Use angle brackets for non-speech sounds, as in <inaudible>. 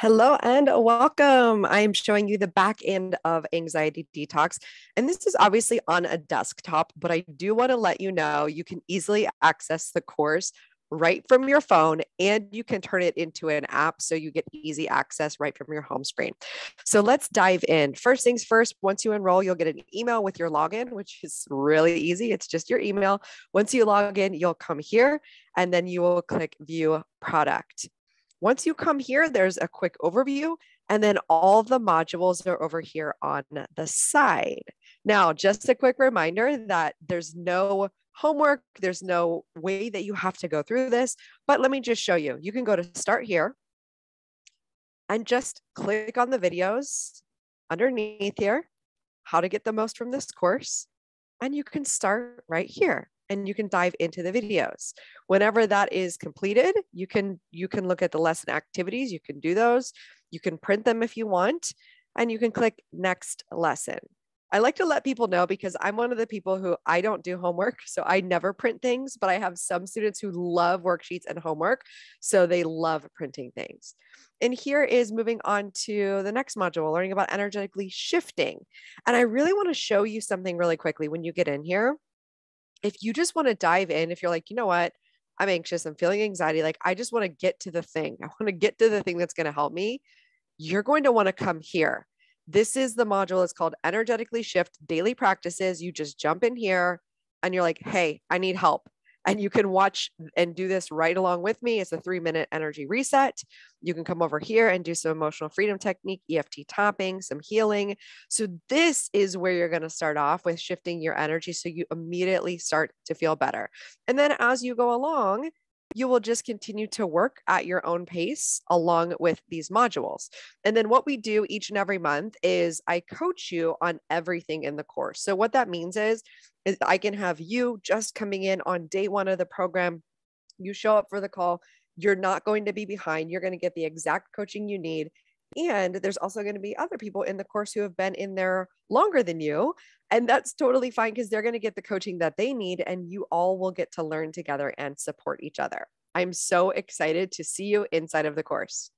Hello and welcome. I am showing you the back end of Anxiety Detox. And this is obviously on a desktop, but I do want to let you know you can easily access the course right from your phone and you can turn it into an app so you get easy access right from your home screen. So let's dive in. First things first, once you enroll, you'll get an email with your login, which is really easy. It's just your email. Once you log in, you'll come here and then you will click view product. Once you come here, there's a quick overview, and then all the modules are over here on the side. Now, just a quick reminder that there's no homework, there's no way that you have to go through this, but let me just show you. You can go to start here and just click on the videos underneath here, how to get the most from this course, and you can start right here and you can dive into the videos. Whenever that is completed, you can you can look at the lesson activities, you can do those, you can print them if you want, and you can click next lesson. I like to let people know because I'm one of the people who I don't do homework. <laughs> So I never print things, but I have some students who love worksheets and homework. So they love printing things. And here is moving on to the next module, learning about energetically shifting. And I really want to show you something really quickly when you get in here if you just want to dive in, if you're like, you know what, I'm anxious, I'm feeling anxiety, like I just want to get to the thing, I want to get to the thing that's going to help me, you're going to want to come here. This is the module. It's called Energetically Shift Daily Practices. You just jump in here and you're like, hey, I need help and you can watch and do this right along with me. It's a three minute energy reset. You can come over here and do some emotional freedom technique, EFT tapping, some healing. So, this is where you're going to start off with shifting your energy so you immediately start to feel better. And then as you go along, you will just continue to work at your own pace along with these modules. And then what we do each and every month is I coach you on everything in the course. So what that means is is I can have you just coming in on day 1 of the program. You show up for the call, you're not going to be behind. You're going to get the exact coaching you need. And there's also going to be other people in the course who have been in there longer than you. And that's totally fine because they're going to get the coaching that they need. And you all will get to learn together and support each other. I'm so excited to see you inside of the course.